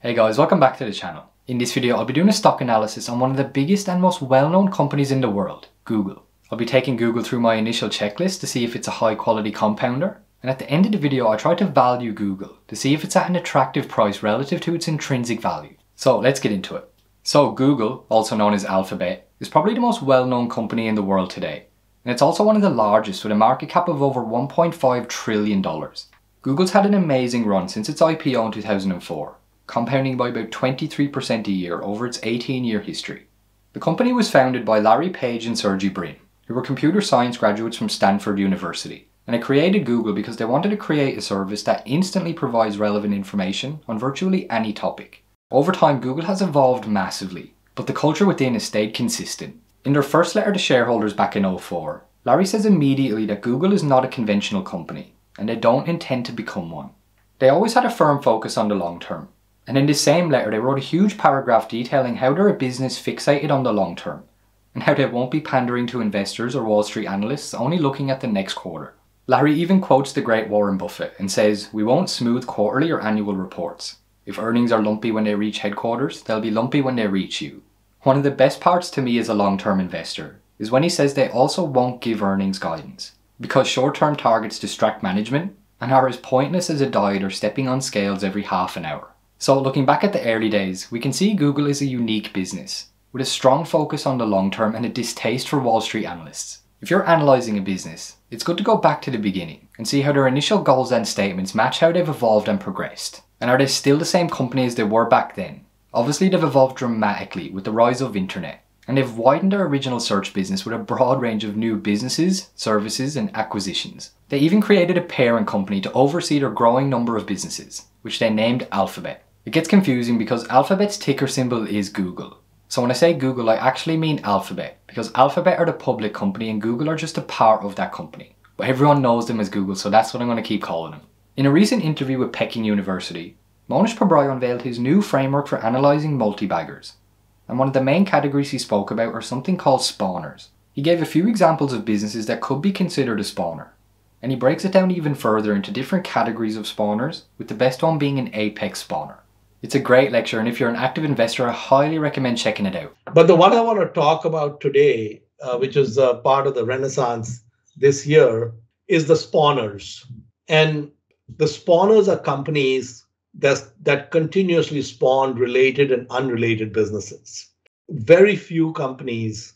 Hey guys, welcome back to the channel. In this video, I'll be doing a stock analysis on one of the biggest and most well-known companies in the world, Google. I'll be taking Google through my initial checklist to see if it's a high quality compounder. And at the end of the video, I try to value Google to see if it's at an attractive price relative to its intrinsic value. So let's get into it. So Google, also known as Alphabet, is probably the most well-known company in the world today. And it's also one of the largest with a market cap of over $1.5 trillion. Google's had an amazing run since its IPO in 2004 compounding by about 23% a year over its 18 year history. The company was founded by Larry Page and Sergey Brin, who were computer science graduates from Stanford University, and it created Google because they wanted to create a service that instantly provides relevant information on virtually any topic. Over time, Google has evolved massively, but the culture within has stayed consistent. In their first letter to shareholders back in 04, Larry says immediately that Google is not a conventional company, and they don't intend to become one. They always had a firm focus on the long term, and in this same letter, they wrote a huge paragraph detailing how they're a business fixated on the long term, and how they won't be pandering to investors or Wall Street analysts only looking at the next quarter. Larry even quotes the great Warren Buffett and says, We won't smooth quarterly or annual reports. If earnings are lumpy when they reach headquarters, they'll be lumpy when they reach you. One of the best parts to me as a long term investor is when he says they also won't give earnings guidance, because short term targets distract management and are as pointless as a diet or stepping on scales every half an hour. So looking back at the early days, we can see Google is a unique business, with a strong focus on the long term and a distaste for Wall Street analysts. If you're analysing a business, it's good to go back to the beginning and see how their initial goals and statements match how they've evolved and progressed. And are they still the same company as they were back then? Obviously they've evolved dramatically with the rise of internet, and they've widened their original search business with a broad range of new businesses, services and acquisitions. They even created a parent company to oversee their growing number of businesses, which they named Alphabet. It gets confusing because Alphabet's ticker symbol is Google. So when I say Google, I actually mean Alphabet because Alphabet are the public company and Google are just a part of that company. But everyone knows them as Google, so that's what I'm going to keep calling them. In a recent interview with Peking University, Mohnish Pabrai unveiled his new framework for analysing multi-baggers. And one of the main categories he spoke about are something called spawners. He gave a few examples of businesses that could be considered a spawner. And he breaks it down even further into different categories of spawners, with the best one being an apex spawner. It's a great lecture, and if you're an active investor, I highly recommend checking it out. But the one I want to talk about today, uh, which is uh, part of the renaissance this year, is the spawners. And the spawners are companies that, that continuously spawn related and unrelated businesses. Very few companies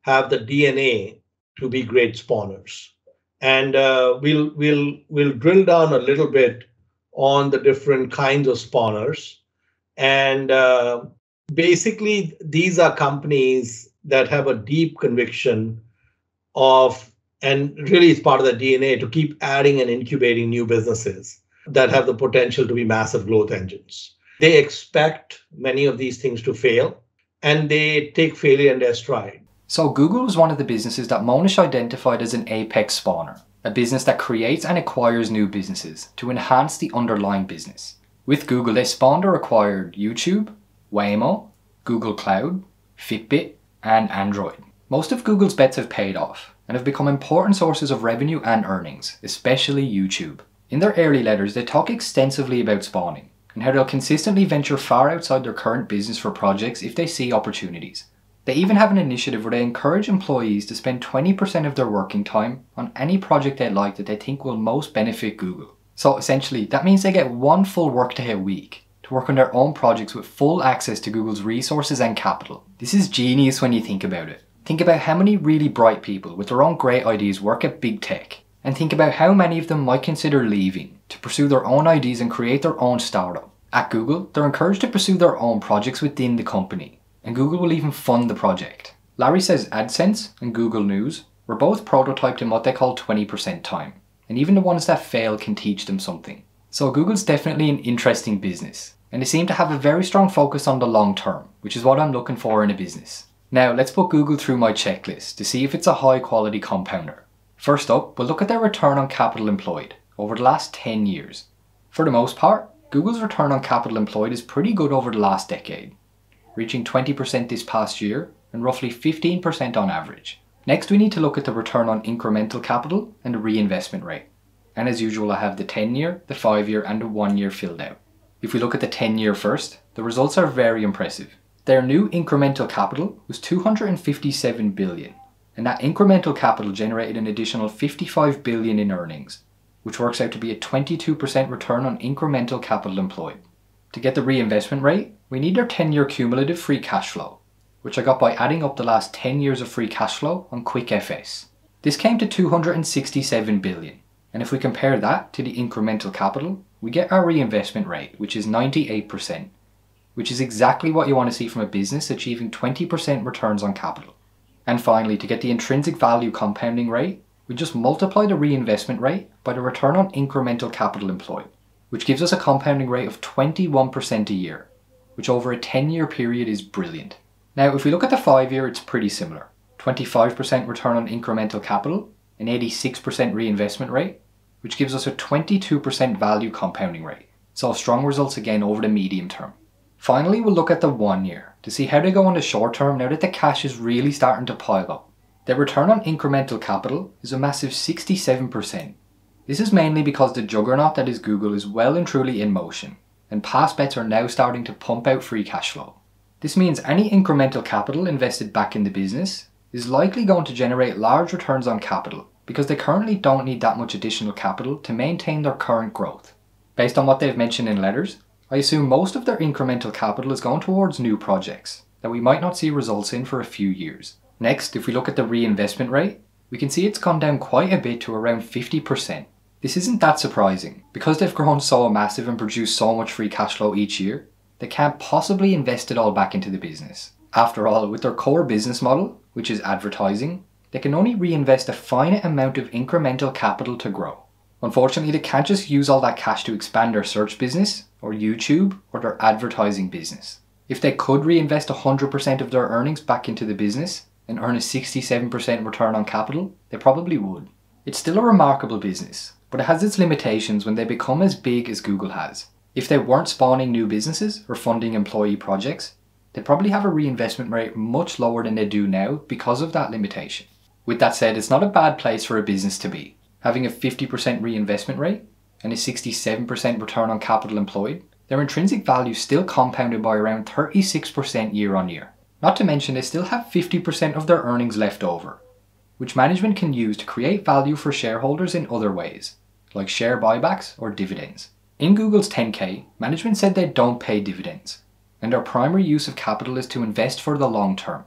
have the DNA to be great spawners. And uh, we'll, we'll, we'll drill down a little bit on the different kinds of spawners and uh, basically, these are companies that have a deep conviction of, and really it's part of the DNA to keep adding and incubating new businesses that have the potential to be massive growth engines. They expect many of these things to fail and they take failure in their stride. So, Google was one of the businesses that Mohnish identified as an apex spawner, a business that creates and acquires new businesses to enhance the underlying business. With Google, or acquired YouTube, Waymo, Google Cloud, Fitbit, and Android. Most of Google's bets have paid off and have become important sources of revenue and earnings, especially YouTube. In their early letters, they talk extensively about spawning and how they'll consistently venture far outside their current business for projects if they see opportunities. They even have an initiative where they encourage employees to spend 20% of their working time on any project they like that they think will most benefit Google. So essentially, that means they get one full workday a week to work on their own projects with full access to Google's resources and capital. This is genius when you think about it. Think about how many really bright people with their own great ideas work at big tech, and think about how many of them might consider leaving to pursue their own ideas and create their own startup. At Google, they're encouraged to pursue their own projects within the company, and Google will even fund the project. Larry says AdSense and Google News were both prototyped in what they call 20% time and even the ones that fail can teach them something. So Google's definitely an interesting business, and they seem to have a very strong focus on the long term, which is what I'm looking for in a business. Now let's put Google through my checklist to see if it's a high quality compounder. First up, we'll look at their return on capital employed over the last 10 years. For the most part, Google's return on capital employed is pretty good over the last decade, reaching 20% this past year and roughly 15% on average. Next, we need to look at the return on incremental capital and the reinvestment rate. And as usual, I have the 10 year, the 5 year, and the 1 year filled out. If we look at the 10 year first, the results are very impressive. Their new incremental capital was 257 billion, and that incremental capital generated an additional 55 billion in earnings, which works out to be a 22% return on incremental capital employed. To get the reinvestment rate, we need our 10 year cumulative free cash flow, which I got by adding up the last 10 years of free cash flow on QuickFS. This came to 267 billion, and if we compare that to the incremental capital, we get our reinvestment rate, which is 98%, which is exactly what you want to see from a business achieving 20% returns on capital. And finally, to get the intrinsic value compounding rate, we just multiply the reinvestment rate by the return on incremental capital employed, which gives us a compounding rate of 21% a year, which over a 10 year period is brilliant. Now, if we look at the 5 year, it's pretty similar 25% return on incremental capital, an 86% reinvestment rate, which gives us a 22% value compounding rate. So strong results again over the medium term. Finally, we'll look at the one year to see how they go on the short term now that the cash is really starting to pile up. Their return on incremental capital is a massive 67%. This is mainly because the juggernaut that is Google is well and truly in motion, and past bets are now starting to pump out free cash flow. This means any incremental capital invested back in the business is likely going to generate large returns on capital because they currently don't need that much additional capital to maintain their current growth. Based on what they've mentioned in letters, I assume most of their incremental capital is going towards new projects that we might not see results in for a few years. Next, if we look at the reinvestment rate, we can see it's gone down quite a bit to around 50%. This isn't that surprising. Because they've grown so massive and produced so much free cash flow each year, they can't possibly invest it all back into the business. After all, with their core business model, which is advertising, they can only reinvest a finite amount of incremental capital to grow. Unfortunately, they can't just use all that cash to expand their search business, or YouTube, or their advertising business. If they could reinvest 100% of their earnings back into the business and earn a 67% return on capital, they probably would. It's still a remarkable business, but it has its limitations when they become as big as Google has. If they weren't spawning new businesses or funding employee projects, they'd probably have a reinvestment rate much lower than they do now because of that limitation. With that said, it's not a bad place for a business to be having a 50% reinvestment rate and a 67% return on capital employed, their intrinsic value still compounded by around 36% year on year. Not to mention they still have 50% of their earnings left over, which management can use to create value for shareholders in other ways, like share buybacks or dividends. In Google's 10K, management said they don't pay dividends, and their primary use of capital is to invest for the long term.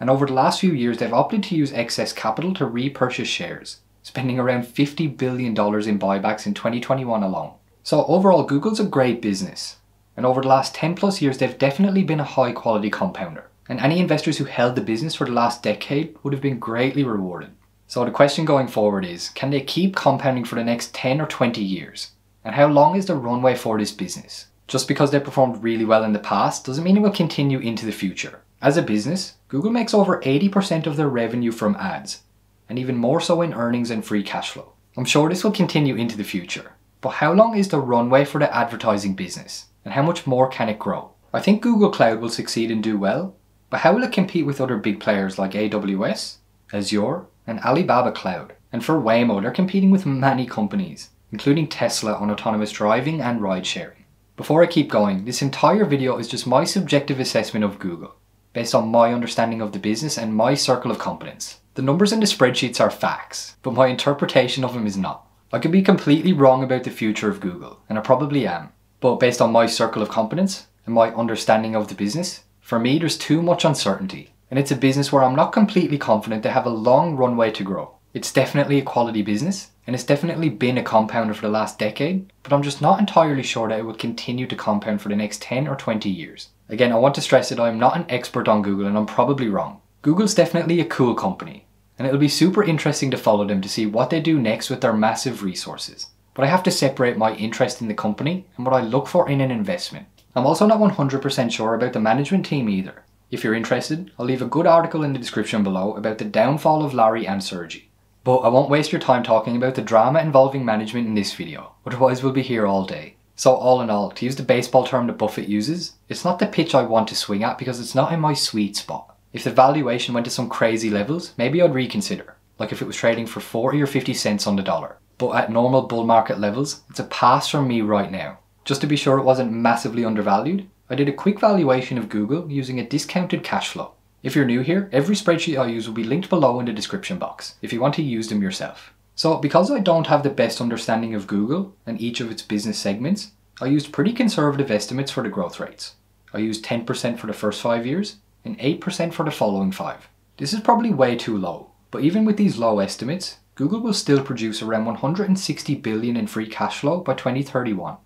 And over the last few years, they've opted to use excess capital to repurchase shares, spending around $50 billion in buybacks in 2021 alone. So overall, Google's a great business. And over the last 10 plus years, they've definitely been a high quality compounder. And any investors who held the business for the last decade would have been greatly rewarded. So the question going forward is, can they keep compounding for the next 10 or 20 years? And how long is the runway for this business? Just because they performed really well in the past doesn't mean it will continue into the future. As a business, Google makes over 80% of their revenue from ads, and even more so in earnings and free cash flow. I'm sure this will continue into the future, but how long is the runway for the advertising business, and how much more can it grow? I think Google Cloud will succeed and do well, but how will it compete with other big players like AWS, Azure, and Alibaba Cloud? And for Waymo, they're competing with many companies, including Tesla on autonomous driving and ride sharing. Before I keep going, this entire video is just my subjective assessment of Google, based on my understanding of the business and my circle of competence. The numbers in the spreadsheets are facts, but my interpretation of them is not. I could be completely wrong about the future of Google, and I probably am. But based on my circle of competence and my understanding of the business, for me there's too much uncertainty. And it's a business where I'm not completely confident they have a long runway to grow. It's definitely a quality business, and it's definitely been a compounder for the last decade, but I'm just not entirely sure that it will continue to compound for the next 10 or 20 years. Again, I want to stress that I'm not an expert on Google and I'm probably wrong. Google's definitely a cool company, and it'll be super interesting to follow them to see what they do next with their massive resources. But I have to separate my interest in the company and what I look for in an investment. I'm also not 100% sure about the management team either. If you're interested, I'll leave a good article in the description below about the downfall of Larry and Sergey. But I won't waste your time talking about the drama involving management in this video, otherwise we'll be here all day. So all in all, to use the baseball term that Buffett uses, it's not the pitch I want to swing at because it's not in my sweet spot. If the valuation went to some crazy levels, maybe I'd reconsider, like if it was trading for 40 or 50 cents on the dollar. But at normal bull market levels, it's a pass from me right now. Just to be sure it wasn't massively undervalued, I did a quick valuation of Google using a discounted cash flow. If you're new here, every spreadsheet I use will be linked below in the description box if you want to use them yourself. So because I don't have the best understanding of Google and each of its business segments, I used pretty conservative estimates for the growth rates. I used 10% for the first 5 years and 8% for the following 5. This is probably way too low, but even with these low estimates, Google will still produce around 160 billion in free cash flow by 2031,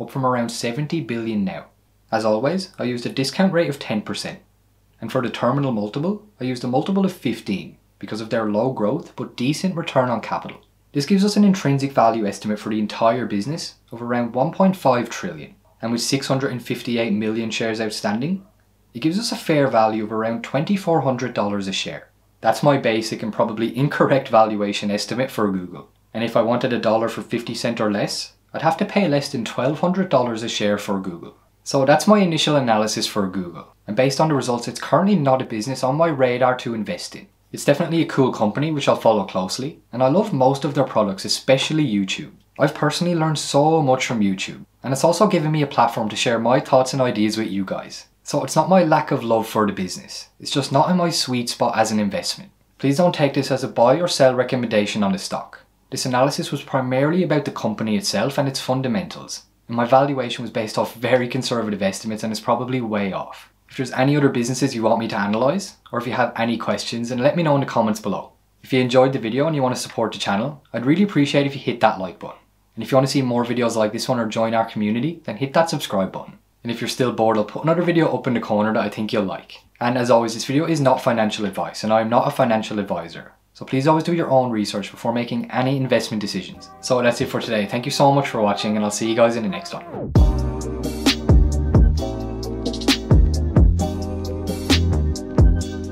up from around 70 billion now. As always, I used a discount rate of 10%, and for the terminal multiple, I used a multiple of 15 because of their low growth but decent return on capital. This gives us an intrinsic value estimate for the entire business of around 1.5 trillion, and with 658 million shares outstanding, it gives us a fair value of around $2,400 a share. That's my basic and probably incorrect valuation estimate for Google. And if I wanted a dollar for 50 cent or less, I'd have to pay less than $1,200 a share for Google. So that's my initial analysis for Google. And based on the results, it's currently not a business on my radar to invest in. It's definitely a cool company which I'll follow closely, and I love most of their products, especially YouTube. I've personally learned so much from YouTube, and it's also given me a platform to share my thoughts and ideas with you guys. So it's not my lack of love for the business, it's just not in my sweet spot as an investment. Please don't take this as a buy or sell recommendation on the stock. This analysis was primarily about the company itself and its fundamentals, my valuation was based off very conservative estimates and is probably way off. If there's any other businesses you want me to analyse, or if you have any questions, then let me know in the comments below. If you enjoyed the video and you want to support the channel, I'd really appreciate if you hit that like button. And if you want to see more videos like this one or join our community, then hit that subscribe button. And if you're still bored, I'll put another video up in the corner that I think you'll like. And as always, this video is not financial advice, and I am not a financial advisor. So please always do your own research before making any investment decisions. So that's it for today. Thank you so much for watching, and I'll see you guys in the next one.